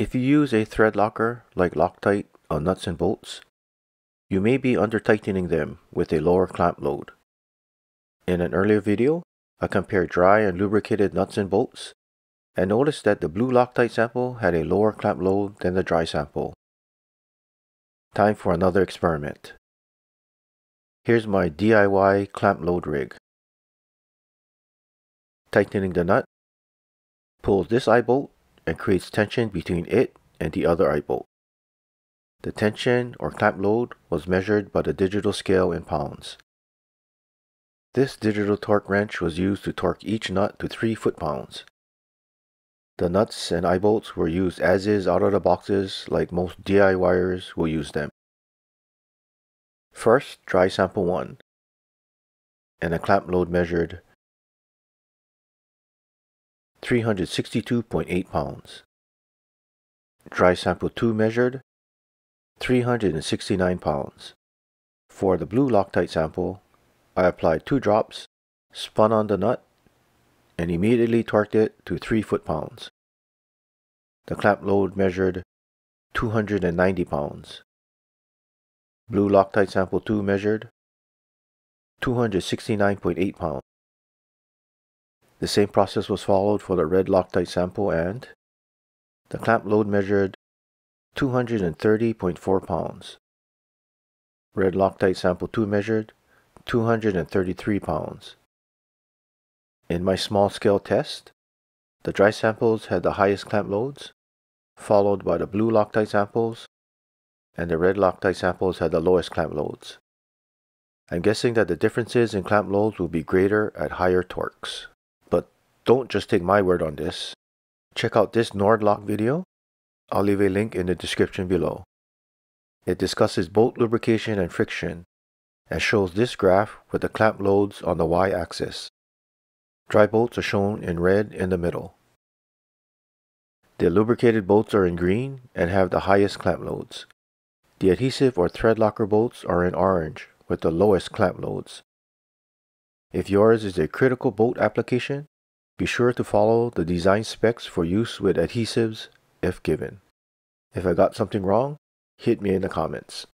If you use a thread locker like Loctite on nuts and bolts, you may be under tightening them with a lower clamp load. In an earlier video, I compared dry and lubricated nuts and bolts and noticed that the blue Loctite sample had a lower clamp load than the dry sample. Time for another experiment. Here's my DIY clamp load rig. Tightening the nut, pulls this eye bolt and creates tension between it and the other eye bolt. The tension or clamp load was measured by the digital scale in pounds. This digital torque wrench was used to torque each nut to 3 foot-pounds. The nuts and eye bolts were used as is out of the boxes like most DIYers will use them. First, dry sample 1 and a clamp load measured 362.8 pounds. Dry sample 2 measured 369 pounds. For the blue Loctite sample, I applied two drops, spun on the nut, and immediately torqued it to 3 foot-pounds. The clamp load measured 290 pounds. Blue Loctite sample 2 measured 269.8 pounds. The same process was followed for the red Loctite sample and the clamp load measured 230.4 pounds. Red Loctite sample 2 measured 233 pounds. In my small scale test, the dry samples had the highest clamp loads, followed by the blue Loctite samples, and the red Loctite samples had the lowest clamp loads. I'm guessing that the differences in clamp loads will be greater at higher torques. Don't just take my word on this. Check out this Nord-Lock video. I'll leave a link in the description below. It discusses bolt lubrication and friction and shows this graph with the clamp loads on the y-axis. Dry bolts are shown in red in the middle. The lubricated bolts are in green and have the highest clamp loads. The adhesive or thread locker bolts are in orange with the lowest clamp loads. If yours is a critical bolt application, be sure to follow the design specs for use with adhesives if given. If I got something wrong, hit me in the comments.